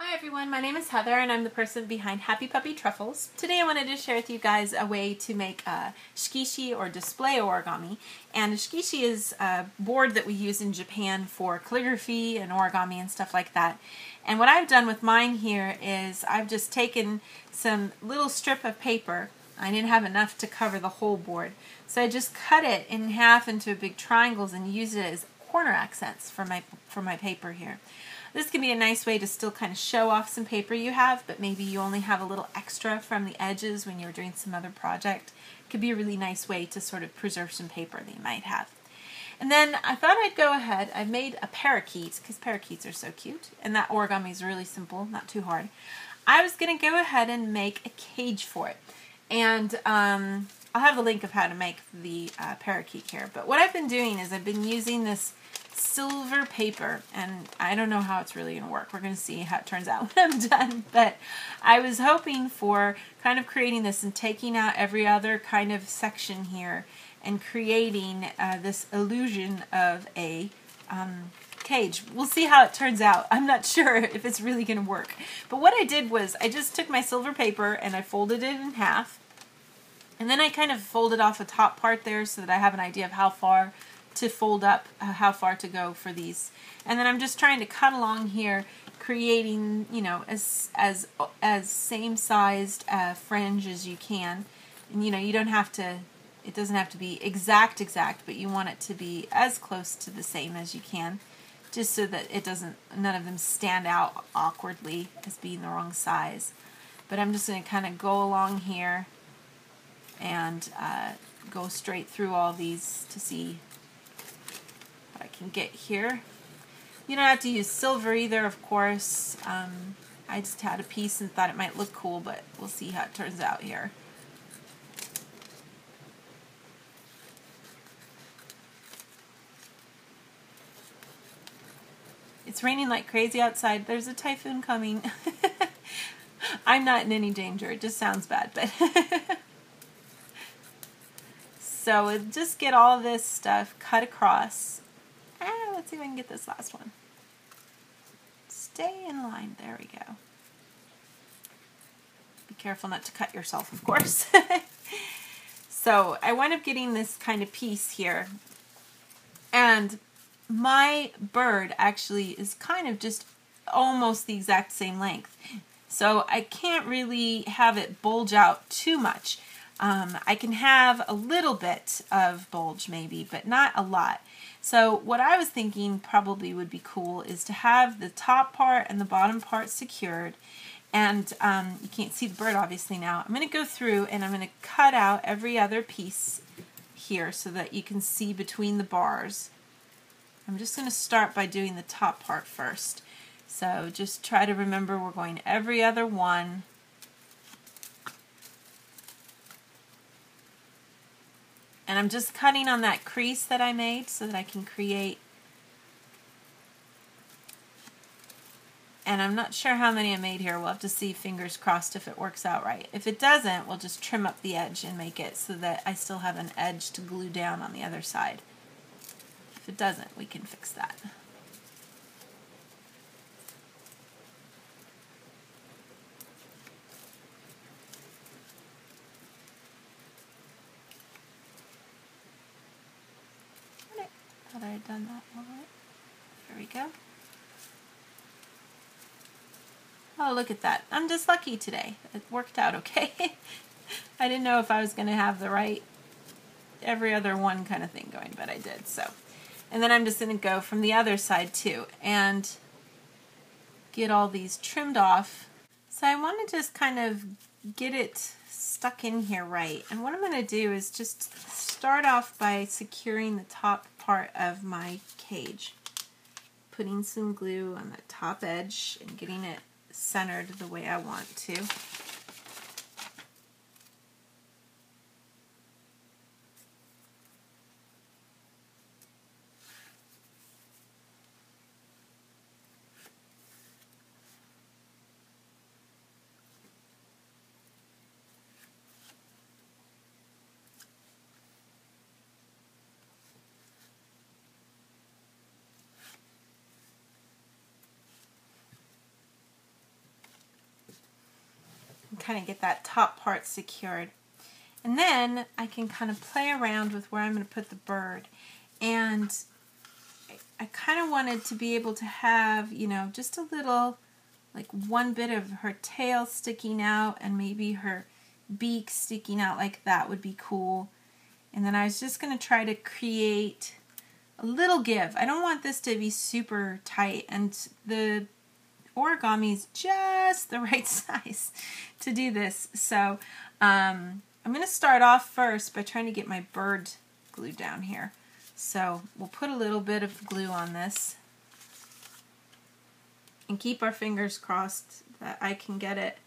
Hi everyone, my name is Heather and I'm the person behind Happy Puppy Truffles. Today I wanted to share with you guys a way to make a shikishi or display origami. And a shikishi is a board that we use in Japan for calligraphy and origami and stuff like that. And what I've done with mine here is I've just taken some little strip of paper. I didn't have enough to cover the whole board. So I just cut it in half into big triangles and use it as corner accents for my, for my paper here. This can be a nice way to still kind of show off some paper you have, but maybe you only have a little extra from the edges when you're doing some other project. It could be a really nice way to sort of preserve some paper that you might have. And then I thought I'd go ahead, I made a parakeet, because parakeets are so cute, and that origami is really simple, not too hard. I was going to go ahead and make a cage for it. And um, I'll have the link of how to make the uh, parakeet here. But what I've been doing is I've been using this silver paper and I don't know how it's really going to work. We're going to see how it turns out when I'm done. But I was hoping for kind of creating this and taking out every other kind of section here and creating uh, this illusion of a um, cage. We'll see how it turns out. I'm not sure if it's really going to work. But what I did was I just took my silver paper and I folded it in half. And then I kind of folded off the top part there so that I have an idea of how far to fold up uh, how far to go for these. And then I'm just trying to cut along here, creating, you know, as as as same sized uh, fringe as you can. And you know, you don't have to. It doesn't have to be exact exact, but you want it to be as close to the same as you can, just so that it doesn't. None of them stand out awkwardly as being the wrong size. But I'm just going to kind of go along here and uh, go straight through all these to see can get here. You don't have to use silver either, of course. Um, I just had a piece and thought it might look cool, but we'll see how it turns out here. It's raining like crazy outside. There's a typhoon coming. I'm not in any danger. It just sounds bad, but so just get all this stuff cut across see if I can get this last one. Stay in line. There we go. Be careful not to cut yourself, of course. so I wind up getting this kind of piece here. And my bird actually is kind of just almost the exact same length. So I can't really have it bulge out too much. Um, I can have a little bit of bulge maybe, but not a lot. So what I was thinking probably would be cool is to have the top part and the bottom part secured. And um, you can't see the bird obviously now. I'm going to go through and I'm going to cut out every other piece here so that you can see between the bars. I'm just going to start by doing the top part first. So just try to remember we're going every other one And I'm just cutting on that crease that I made so that I can create and I'm not sure how many I made here. We'll have to see, fingers crossed, if it works out right. If it doesn't, we'll just trim up the edge and make it so that I still have an edge to glue down on the other side. If it doesn't, we can fix that. Thought I had done that all right. There we go. Oh, look at that. I'm just lucky today. It worked out okay. I didn't know if I was going to have the right every other one kind of thing going, but I did. So, And then I'm just going to go from the other side too and get all these trimmed off. So I want to just kind of get it stuck in here right. And what I'm going to do is just start off by securing the top part of my cage. Putting some glue on the top edge and getting it centered the way I want to. Kind of get that top part secured. And then I can kind of play around with where I'm going to put the bird. And I kind of wanted to be able to have, you know, just a little, like one bit of her tail sticking out and maybe her beak sticking out like that would be cool. And then I was just going to try to create a little give. I don't want this to be super tight and the origami is just the right size to do this. So um, I'm going to start off first by trying to get my bird glued down here. So we'll put a little bit of glue on this and keep our fingers crossed that I can get it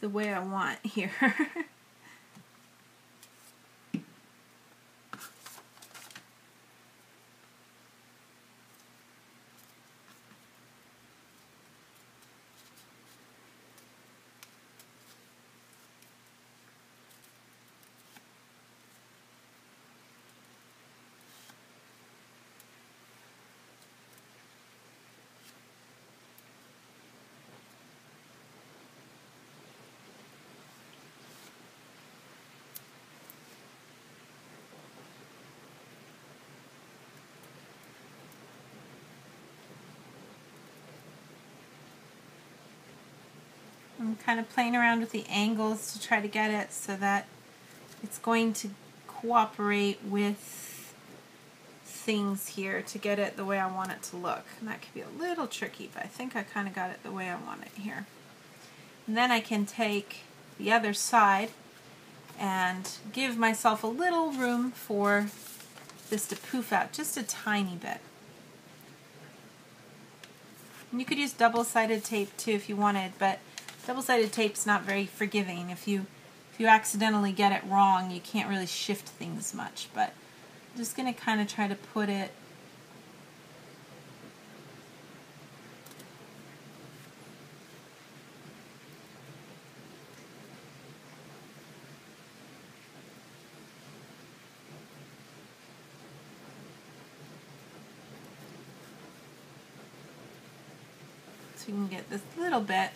the way I want here. I'm kind of playing around with the angles to try to get it so that it's going to cooperate with things here to get it the way I want it to look. And that could be a little tricky, but I think I kind of got it the way I want it here. And then I can take the other side and give myself a little room for this to poof out just a tiny bit. And you could use double-sided tape too if you wanted, but Double-sided tape's not very forgiving. If you if you accidentally get it wrong, you can't really shift things much. But I'm just going to kind of try to put it so you can get this little bit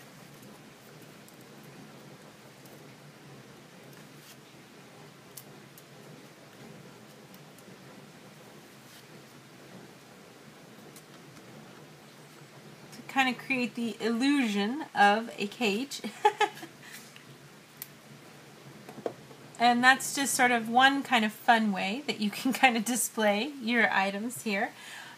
kind of create the illusion of a cage. and that's just sort of one kind of fun way that you can kind of display your items here.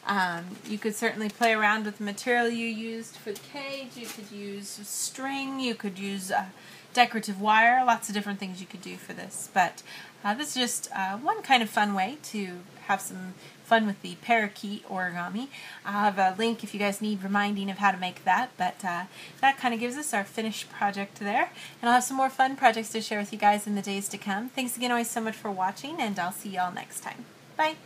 Um, you could certainly play around with the material you used for the cage. You could use string. You could use uh, decorative wire. Lots of different things you could do for this. But uh, this is just uh, one kind of fun way to have some fun with the parakeet origami. I'll have a link if you guys need reminding of how to make that, but uh, that kind of gives us our finished project there. And I'll have some more fun projects to share with you guys in the days to come. Thanks again always so much for watching, and I'll see you all next time. Bye!